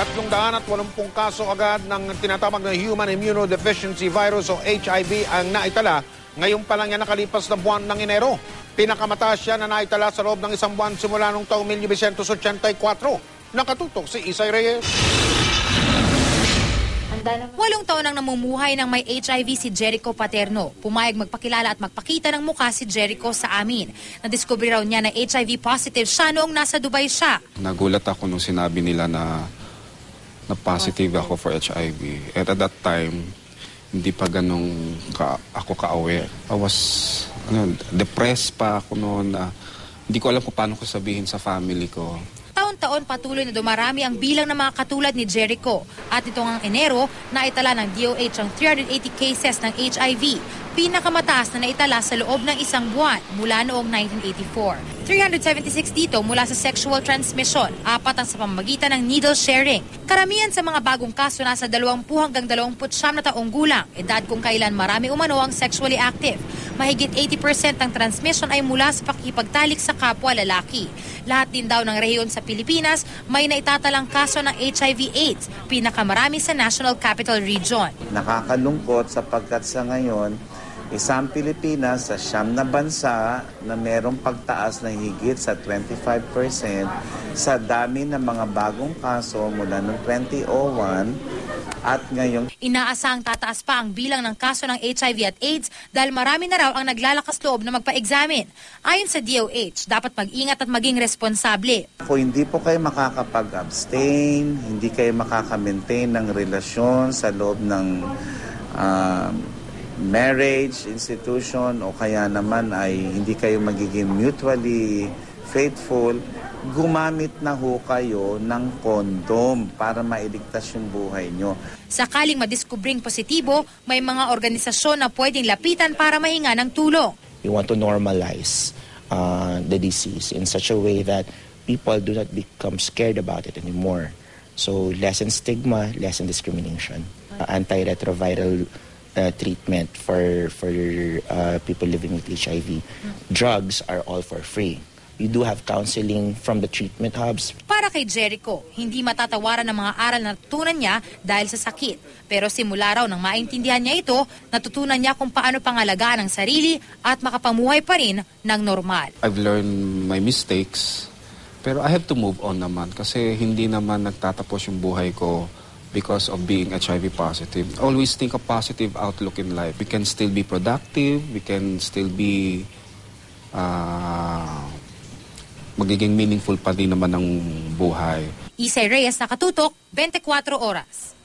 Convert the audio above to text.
380 kaso agad ng tinatawag na Human Immunodeficiency Virus o HIV ang naitala. Ngayon pa lang yan nakalipas na buwan ng Enero. Pinakamataas siya na naitala sa loob ng isang buwan simula noong taong 1984. Nakatutok si Isay Reyes. Walong taon nang namumuhay ng may HIV si Jericho Paterno. Pumayag magpakilala at magpakita ng mukha si Jericho sa amin. Nadiskubre raw niya na HIV positive siya noong nasa Dubai siya. Nagulat ako nung sinabi nila na na positive ako for HIV. And at that time, hindi pa ganun ka, ako ka-aware. I was ano, depressed pa ako noon na hindi ko alam kung paano ko sabihin sa family ko. Taon-taon patuloy na dumarami ang bilang ng mga katulad ni Jericho. At ito ang Enero, naitala ng DOH ang 380 cases ng HIV. Pinakamataas na naitala sa loob ng isang buwan mula noong 1984. 376 dito mula sa sexual transmission, apat ang sa pamamagitan ng needle sharing. Karamihan sa mga bagong kaso nasa 20 hanggang 29 na taong gulang, edad kung kailan marami umano ang sexually active. Mahigit 80% ng transmission ay mula sa pakikipagtalik sa kapwa lalaki. Lahat din daw ng rehiyon sa Pilipinas may naitatalang kaso ng HIV-AIDS, pinakamarami sa National Capital Region. Nakakalungkot sapagkat sa ngayon, isang Pilipinas sa siyam na bansa na merong pagtaas na higit sa 25% sa dami ng mga bagong kaso mula noong 2001 at ngayong Inaasahang tataas pa ang bilang ng kaso ng HIV at AIDS dahil marami na raw ang naglalakas loob na magpa-examine. Ayon sa DOH, dapat mag-ingat at maging responsable. kung hindi po kayo makakapag-abstain, hindi kayo makaka-maintain ng relasyon sa loob ng um, marriage institution o kaya naman ay hindi kayo magiging mutually faithful, gumamit na ho kayo ng kondom para mailigtas yung buhay nyo. Sakaling madiskubring positibo, may mga organisasyon na pwedeng lapitan para mahinga ng tulong. We want to normalize uh, the disease in such a way that people do not become scared about it anymore. So lessen stigma, lessen discrimination. Uh, antiretroviral uh, treatment for for uh, people living with HIV. Drugs are all for free. We do have counseling from the treatment hubs. Para kay Jericho, hindi matatawaran ng mga aral na natutunan niya dahil sa sakit. Pero simula raw nang maintindihan niya ito, natutunan niya kung paano pangalagaan ang sarili at makapamuhay pa rin ng normal. I've learned my mistakes, pero I have to move on naman kasi hindi naman nagtatapos yung buhay ko because of being HIV positive. Always think a positive outlook in life. We can still be productive, we can still be uh, magiging meaningful pa din naman ng buhay. Isay Reyes, Nakatutok, 24 Oras.